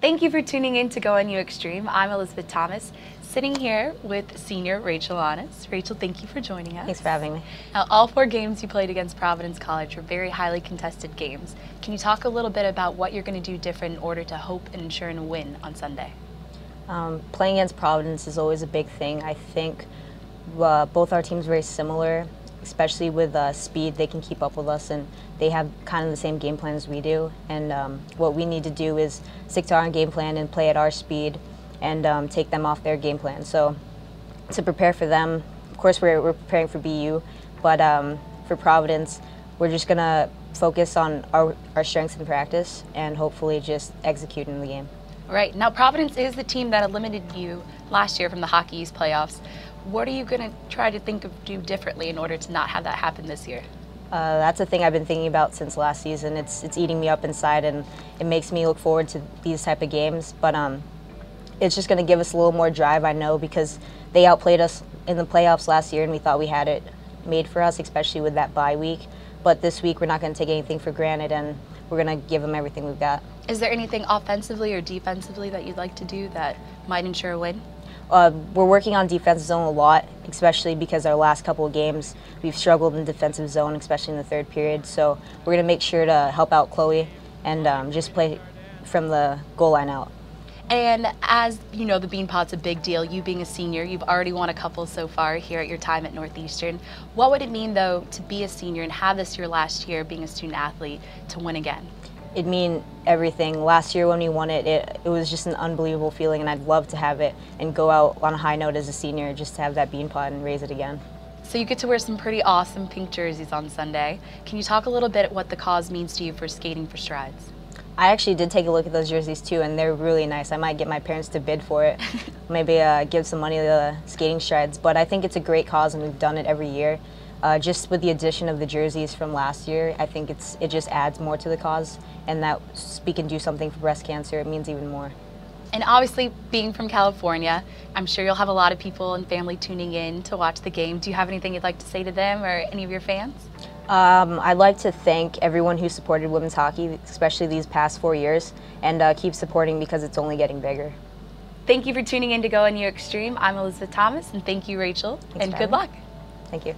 Thank you for tuning in to Go NU Extreme. I'm Elizabeth Thomas, sitting here with senior Rachel Llanes. Rachel, thank you for joining us. Thanks for having me. Now, all four games you played against Providence College were very highly contested games. Can you talk a little bit about what you're going to do different in order to hope and ensure a win on Sunday? Um, playing against Providence is always a big thing. I think uh, both our teams are very similar, especially with uh, speed. They can keep up with us, and they have kind of the same game plan as we do. And um, what we need to do is stick to our game plan and play at our speed and um, take them off their game plan. So to prepare for them, of course, we're, we're preparing for BU, but um, for Providence, we're just going to focus on our, our strengths in practice and hopefully just execute in the game. Right. Now, Providence is the team that eliminated you last year from the Hockey East playoffs. What are you going to try to think of do differently in order to not have that happen this year? Uh, that's a thing I've been thinking about since last season. It's it's eating me up inside, and it makes me look forward to these type of games. But um, it's just going to give us a little more drive, I know, because they outplayed us in the playoffs last year, and we thought we had it made for us, especially with that bye week. But this week, we're not going to take anything for granted, and we're going to give them everything we've got. Is there anything offensively or defensively that you'd like to do that might ensure a win? Uh, we're working on defensive zone a lot, especially because our last couple of games we've struggled in defensive zone, especially in the third period. So we're going to make sure to help out Chloe and um, just play from the goal line out. And as you know, the Beanpot's a big deal. You being a senior, you've already won a couple so far here at your time at Northeastern. What would it mean, though, to be a senior and have this your last year being a student athlete to win again? It'd mean everything. Last year when we won it, it, it was just an unbelievable feeling, and I'd love to have it and go out on a high note as a senior, just to have that Beanpot and raise it again. So you get to wear some pretty awesome pink jerseys on Sunday. Can you talk a little bit what the cause means to you for skating for strides? I actually did take a look at those jerseys too, and they're really nice. I might get my parents to bid for it, maybe uh, give some money to the skating strides. But I think it's a great cause, and we've done it every year. Uh, just with the addition of the jerseys from last year, I think it's it just adds more to the cause, and that we can do something for breast cancer, it means even more. And obviously, being from California, I'm sure you'll have a lot of people and family tuning in to watch the game. Do you have anything you'd like to say to them or any of your fans? Um, I'd like to thank everyone who supported women's hockey, especially these past four years, and uh, keep supporting because it's only getting bigger. Thank you for tuning in to Go NU Extreme. I'm Elizabeth Thomas, and thank you, Rachel, Thanks and good luck. Thank you.